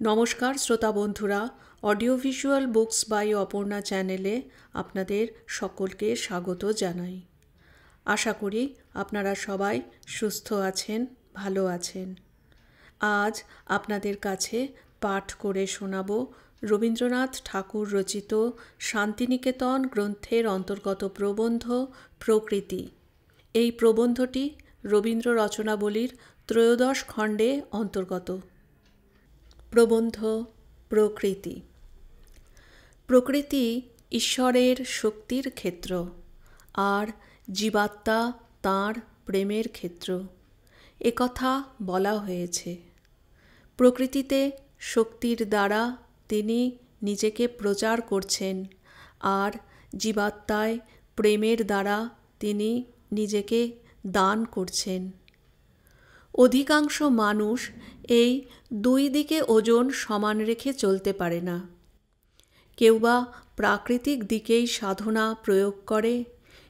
নমস্কার শ্রোতা বন্ধুরা audio visual books by Aparna চ্যানেলে আপনাদের সকলকে স্বাগত জানাই। আশা করি আপনারা সবাই সুস্থ আছেন, ভালো আছেন। আজ আপনাদের কাছে পাঠ করে শোনাব রবীন্দ্রনাথ ঠাকুর রচিত শান্তিনিকেতন গ্রন্থের অন্তর্গত প্রবন্ধ প্রকৃতি। এই প্রবন্ধটি রবীন্দ্র রচনাবলীর ত্রয়োদশ খণ্ডে অন্তর্গত। প্রবন্ধ, প্রকৃতি। প্রকৃতি ঈশ্বরের শক্তির ক্ষেত্র আর জীবাত্মা তাঁর প্রেমের ক্ষেত্র। একথা বলা হয়েছে। প্রকৃতিতে শক্তির দ্বারা তিনি নিজেকে প্রচার করছেন আর জীবাত্মায় প্রেমের দ্বারা তিনি নিজেকে দান করছেন। অধিকাংশ মানুষ এই দুই দিকে ওজন সমান রেখে চলতে পারে না। কেউ বা প্রাকৃতিক দিকেই সাধনা প্রয়োগ করে,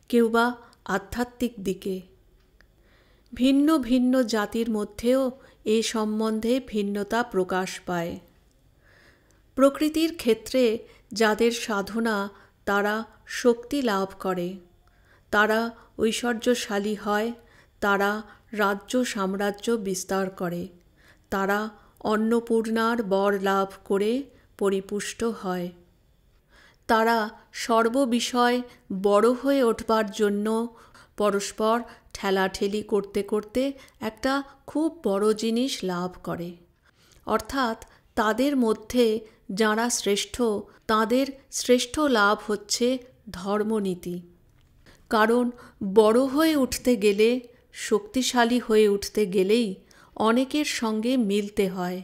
কেউ বা আধ্যাত্মিক দিকে। ভিন্ন ভিন্ন জাতির মধ্যেও এ সম্বন্ধে ভিন্নতা প্রকাশ পায়। প্রকৃতির ক্ষেত্রে যাদের সাধনা তারা শক্তি লাভ করে, তারা ঐশ্বর্যশালী হয়, তারা রাজ্য সাম্রাজ্য বিস্তার করে। তারা অন্নপূর্ণার বর লাভ করে পরিপুষ্ট হয়। তারা সর্ববিষয় বড় হয়ে উঠবার জন্য পরস্পর ঠেলাঠেলি করতে করতে একটা খুব বড় জিনিস লাভ করে। অর্থাৎ তাদের মধ্যে যারা শ্রেষ্ঠ, তাদের শ্রেষ্ঠ লাভ হচ্ছে ধর্মনীতি। কারণ বড় হয়ে উঠতে গেলে শক্তিশালী হয়ে উঠতে গেলেই অনেকের সঙ্গে মিলতে হয়।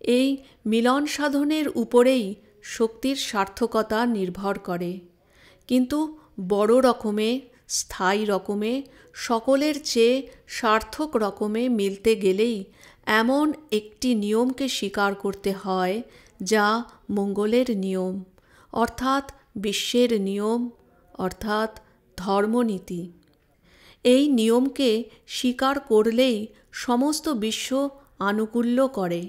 এই মিলন সাধনের উপরেই শক্তির সার্থকতা নির্ভর করে। কিন্তু বড় রকমে, স্থায়ী রকমে, সকলের চেয়ে সার্থক রকমে মিলতে গেলেই এমন একটি নিয়মকে স্বীকার করতে হয় যা মঙ্গলের নিয়ম, অর্থাৎ বিশ্বের নিয়ম, অর্থাৎ ধর্মনীতি। এই নিয়মকে স্বীকার করলেই সমস্ত বিশ্ব আনুকূল্য করে।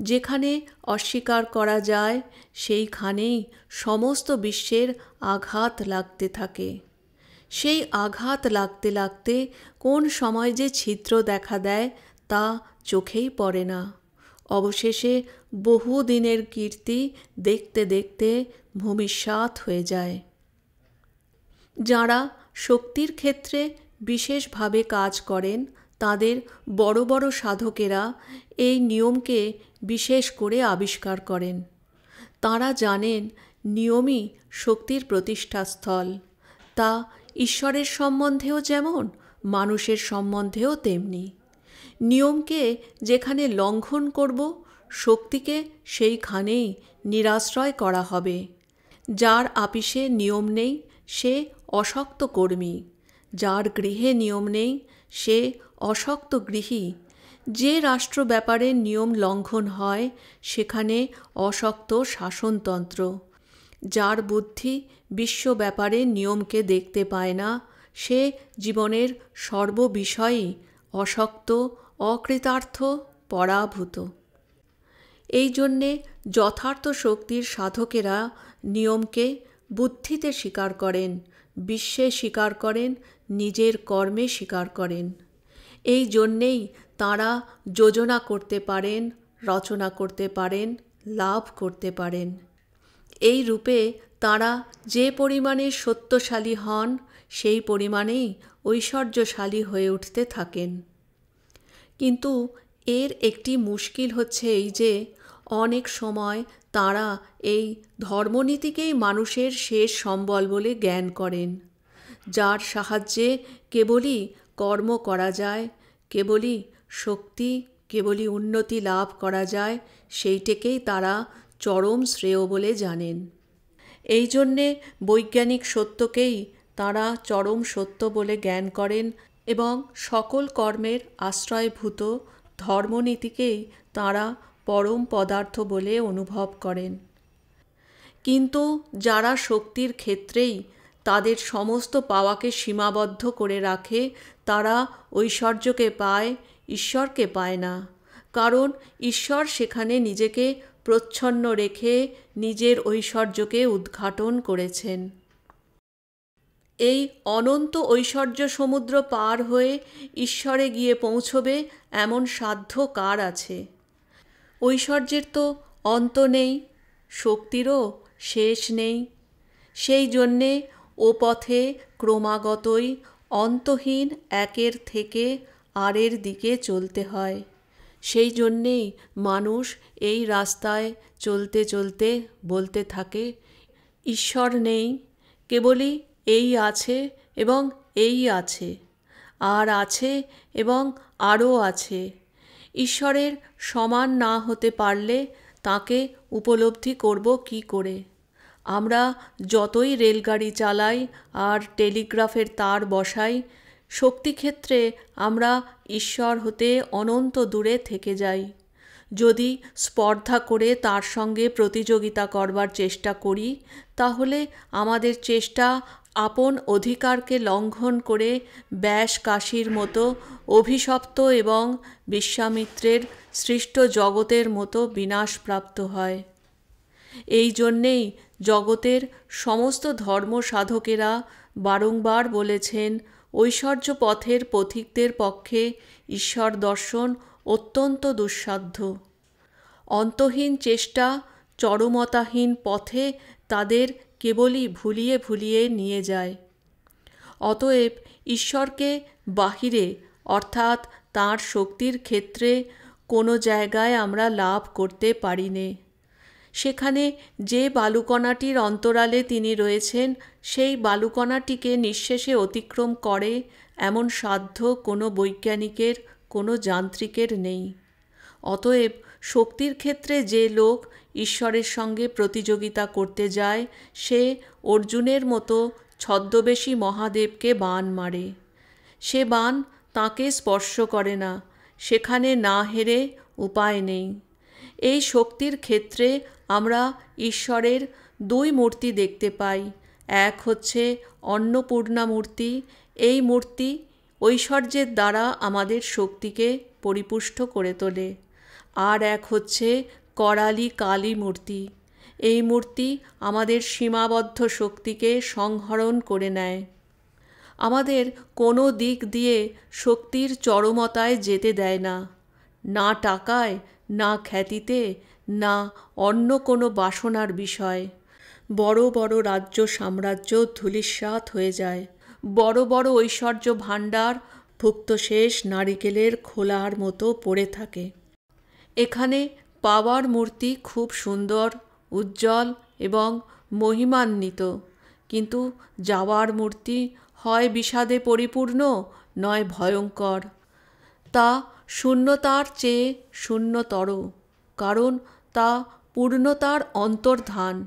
যেখানে অস্বীকার করা যায়, সেইখানেই সমস্ত বিশ্বের আঘাত লাগতে থাকে। সেই আঘাত লাগতে লাগতে কোন সময় যে ছিদ্র দেখা দেয়, তা চোখেই পড়ে না। অবশেষে বহু দিনের কীর্তি দেখতে দেখতে ভূমিষ্যাত হয়ে যায়। যাঁরা শক্তির ক্ষেত্রে বিশেষভাবে কাজ করেন তাদের বড় বড় সাধকেরা এই নিয়মকে বিশেষ করে আবিষ্কার করেন। তাঁরা জানেন নিয়মই শক্তির প্রতিষ্ঠাস্থল। তা ঈশ্বরের সম্বন্ধেও যেমন, মানুষের সম্বন্ধেও তেমনি। নিয়মকে যেখানে লঙ্ঘন করব, শক্তিকে সেইখানেই নিরাশ্রয় করা হবে। যার আপিসে নিয়ম নেই, সে অশক্ত কর্মী, যার গৃহে নিয়ম নেই, সে অশক্ত গৃহী। যে রাষ্ট্র ব্যাপারে নিয়ম লঙ্ঘন হয়, সেখানে অশক্ত শাসনতন্ত্র। যার বুদ্ধি বিশ্ব ব্যাপারে নিয়মকে দেখতে পায় না, সে জীবনের সর্ববিষয়েই অশক্ত, অকৃতার্থ, পরাভূত। এই জন্যে যথার্থ শক্তির সাধকেরা নিয়মকে বুদ্ধিতে স্বীকার করেন। বিশ্বে স্বীকার করেন, নিজের কর্মে স্বীকার করেন। এই জন্যেই তাঁরা যোজনা করতে পারেন, রচনা করতে পারেন, লাভ করতে পারেন। এই রূপে তাঁরা যে পরিমাণে সত্যশালী হন, সেই পরিমাণেই ঐশ্বর্যশালী হয়ে উঠতে থাকেন। কিন্তু এর একটি মুশকিল হচ্ছে এই যে অনেক সময় তাঁরা এই ধর্মনীতিকেই মানুষের শেষ সম্বল বলে জ্ঞান করেন, যার সাহায্যে কেবলই কর্ম করা যায়, কেবলই শক্তি, কেবলই উন্নতি লাভ করা যায়, সেইটেকেই তারা চরম শ্রেয় বলে জানেন। এই জন্যে বৈজ্ঞানিক সত্যকেই তাঁরা চরম সত্য বলে জ্ঞান করেন এবং সকল কর্মের আশ্রয়ভূত ধর্মনীতিকেই তাঁরা পরম পদার্থ বলে অনুভব করেন। কিন্তু যারা শক্তির ক্ষেত্রেই তাদের সমস্ত পাওয়াকে সীমাবদ্ধ করে রাখে, তারা ঐশ্বর্যকে পায়, ঈশ্বরকে পায় না। কারণ ঈশ্বর সেখানে নিজেকে প্রচ্ছন্ন রেখে নিজের ঐশ্বর্যকে উদ্ঘাটন করেছেন। এই অনন্ত ঐশ্বর্য সমুদ্র পার হয়ে ঈশ্বরে গিয়ে পৌঁছবে এমন সাধ্য কার আছে? ঐশ্বর্যের তো অন্ত নেই, শক্তিরও শেষ নেই। সেই জন্যে ও পথে ক্রমাগতই অন্তহীন একের থেকে আরের দিকে চলতে হয়। সেই জন্যেই মানুষ এই রাস্তায় চলতে চলতে বলতে থাকে, ঈশ্বর নেই, কেবলই এই আছে এবং এই আছে, আর আছে এবং আরও আছে। ঈশ্বরের সমান না হতে পারলে তাকে উপলব্ধি করব কি করে? আমরা যতই রেলগাড়ি চালাই আর টেলিগ্রাফের তার বসাই, শক্তিক্ষেত্রে আমরা ঈশ্বর হতে অনন্ত দূরে থেকে যাই। যদি স্পর্ধা করে তার সঙ্গে প্রতিযোগিতা করবার চেষ্টা করি, তাহলে আমাদের চেষ্টা আপন অধিকারকে লঙ্ঘন করে ব্যাস কাশির মতো অভিশপ্ত এবং বিশ্বামিত্রের সৃষ্ট জগতের মতো বিনাশপ্রাপ্ত হয়। এই জন্যেই জগতের সমস্ত ধর্ম সাধকেরা বারংবার বলেছেন, ঐশ্বর্য পথের পথিকদের পক্ষে ঈশ্বর দর্শন অত্যন্ত দুঃসাধ্য। অন্তহীন চেষ্টা চরমতাহীন পথে তাদের কেবলই ভুলিয়ে ভুলিয়ে নিয়ে যায়। অতএব ঈশ্বরকে বাহিরে, অর্থাৎ তাঁর শক্তির ক্ষেত্রে কোনো জায়গায় আমরা লাভ করতে পারি নে সেখানে যে বালুকণাটির অন্তরালে তিনি রয়েছেন, সেই বালুকণাটিকে নিঃশেষে অতিক্রম করে এমন সাধ্য কোনো বৈজ্ঞানিকের, কোনো যান্ত্রিকের নেই। অতএব শক্তির ক্ষেত্রে যে লোক ঈশ্বরের সঙ্গে প্রতিযোগিতা করতে যায়, সে অর্জুনের মতো ছদ্মবেশী মহাদেবকে বান মারে। সে বান তাকে স্পর্শ করে না, সেখানে না হেরে উপায় নেই। এই শক্তির ক্ষেত্রে আমরা ঈশ্বরের দুই মূর্তি দেখতে পাই। এক হচ্ছে অন্নপূর্ণা মূর্তি। এই মূর্তি ঐশ্বর্যের দ্বারা আমাদের শক্তিকে পরিপুষ্ট করে তোলে। আর এক হচ্ছে করালি কালী মূর্তি। এই মূর্তি আমাদের সীমাবদ্ধ শক্তিকে সংহরণ করে নেয়। আমাদের কোনো দিক দিয়ে শক্তির চরমতায় যেতে দেয় না। না টাকায়, না খ্যাতিতে, না অন্য কোনো বাসনার বিষয়। বড় বড় রাজ্য সাম্রাজ্য ধূলিসাৎ হয়ে যায়। বড় বড় ঐশ্বর্য ভাণ্ডার ভুক্তশেষ নারিকেলের খোলার মতো পড়ে থাকে। এখানে পাওয়ার মূর্তি খুব সুন্দর, উজ্জ্বল এবং মহিমান্বিত। কিন্তু যাওয়ার মূর্তি হয় বিষাদে পরিপূর্ণ, নয় ভয়ঙ্কর। তা শূন্যতার চেয়ে শূন্যতর, কারণ তা পূর্ণতার অন্তর্ধান।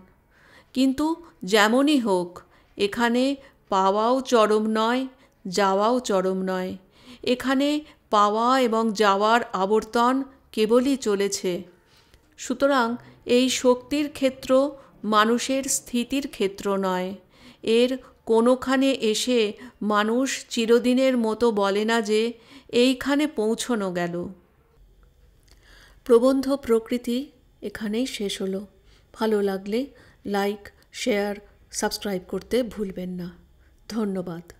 কিন্তু যেমনই হোক, এখানে পাওয়াও চরম নয়, যাওয়াও চরম নয়। এখানে পাওয়া এবং যাওয়ার আবর্তন কেবলই চলেছে। সুতরাং এই শক্তির ক্ষেত্র মানুষের স্থিতির ক্ষেত্র নয়। এর কোনোখানে এসে মানুষ চিরদিনের মতো বলে না যে, এইখানে পৌঁছনো গেল। প্রবন্ধ প্রকৃতি এখানেই শেষ হলো। ভালো লাগলে লাইক, শেয়ার, সাবস্ক্রাইব করতে ভুলবেন না। ধন্যবাদ।